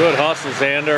Good hustle, Xander.